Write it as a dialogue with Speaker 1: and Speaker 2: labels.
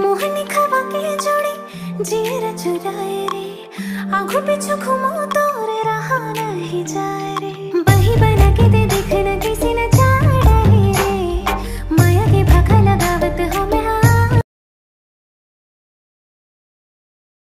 Speaker 1: মোহনী খাবাকে জোড়ে জিয়ের চুরাए रे आंखों पिछू घुमो तोरे रहा नहीं जाए रे